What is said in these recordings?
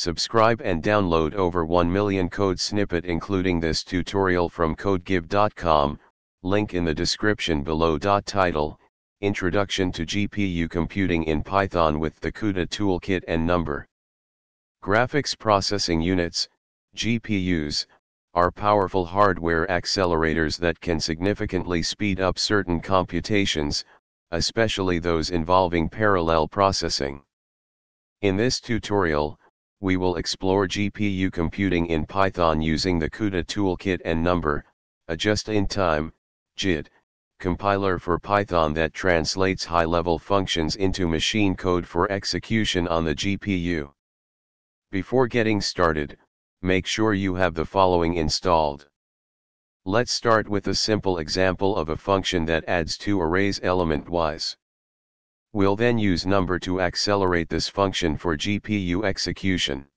Subscribe and download over 1 million code snippet including this tutorial from codegive.com, link in the description below. Title, Introduction to GPU Computing in Python with the CUDA Toolkit and Numba. Graphics Processing Units, GPUs, are powerful hardware accelerators that can significantly speed up certain computations, especially those involving parallel processing. In this tutorial, we will explore GPU computing in Python using the CUDA toolkit and Numba, a just-in-time, JIT, compiler for Python that translates high-level functions into machine code for execution on the GPU. Before getting started, make sure you have the following installed. Let's start with a simple example of a function that adds two arrays element-wise. We'll then use Numba to accelerate this function for GPU execution.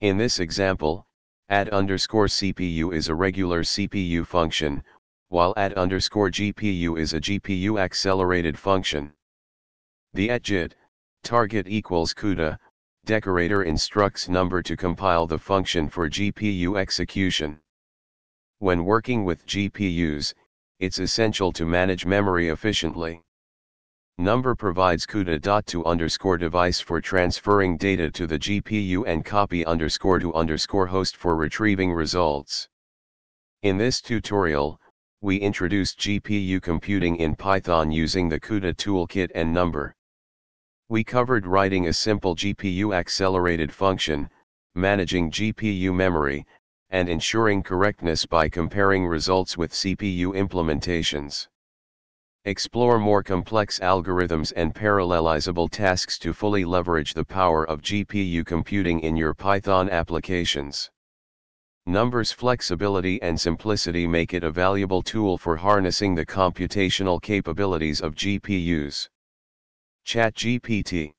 In this example, add underscore CPU is a regular CPU function, while add underscore GPU is a GPU accelerated function. The atjit, target equals CUDA, decorator instructs Numba to compile the function for GPU execution. When working with GPUs, it's essential to manage memory efficiently. Numba provides CUDA to underscore device for transferring data to the GPU and copy underscore to underscore host for retrieving results. In this tutorial, we introduced GPU computing in Python using the CUDA toolkit and Numba. We covered writing a simple GPU accelerated function, managing GPU memory, and ensuring correctness by comparing results with CPU implementations. Explore more complex algorithms and parallelizable tasks to fully leverage the power of GPU computing in your Python applications. Numba's flexibility and simplicity make it a valuable tool for harnessing the computational capabilities of GPUs. ChatGPT